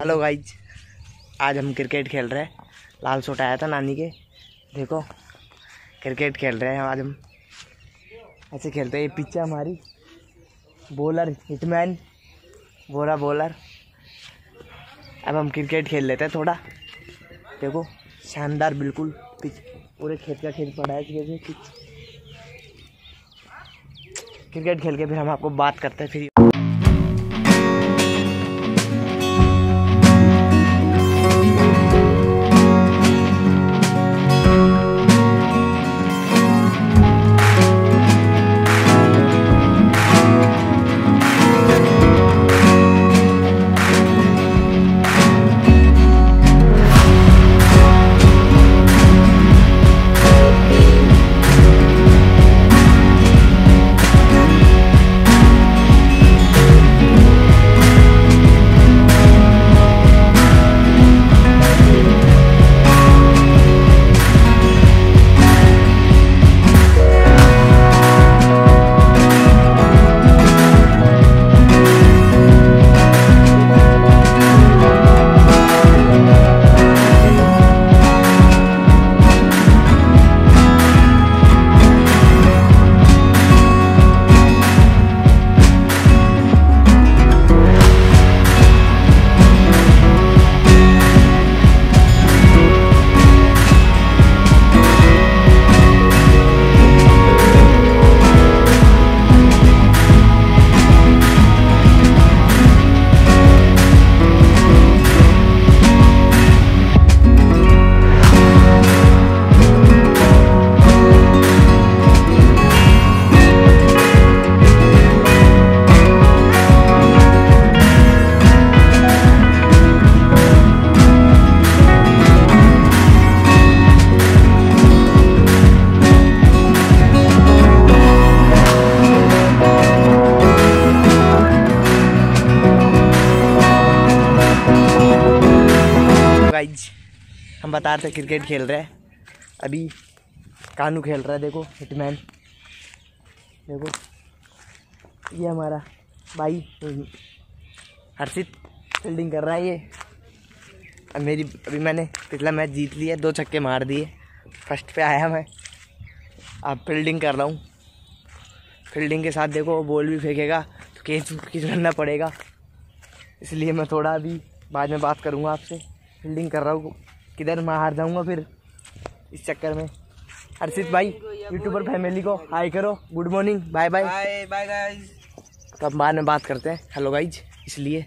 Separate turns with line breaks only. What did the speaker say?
Hello guys, आज हम cricket खेल रहे हैं। लाल सोट आया था नानी के। देखो, क्रिकेट खेल रहे हैं आज हम। ऐसे खेलते हैं, ये पिच हमारी। बॉलर हिटमैन बोरा बॉलर अब हम क्रिकेट खेल लेते हैं थोड़ा। देखो, शानदार बिल्कुल पिच, पूरे खेत का खेल पड़ा है क्रिकेट खेल के फिर हम आपको बात करते हैं, फिर हम बता रहे थे क्रिकेट खेल रहे हैं। अभी कानू खेल रहा है, देखो, हिटमैन। देखो, ये हमारा भाई, हर्षित फील्डिंग कर रहा है ये। अब मेरी, अभी मैंने पिछला मैच जीत लिया, दो छक्के मार दिए। फ़र्स्ट पे आया मैं। अब फील्डिंग कर रहा हूँ। फील्डिंग के साथ देखो बॉल भी फेंकेगा तो किच करना पड़ेगा। इसलिए मैं थोड़ा अभी बाद में बात करूँगा आपसे। फील्डिंग कर रहा हूँ। किधर मैं हार जाऊँगा फिर? इस चक्कर में। हर्षित भाई यूट्यूबर फैमिली को हाई करो। Good morning bye bye
bye bye
तो अब बाद में बात करते हैं? हेलो गाइज़ इसलिए।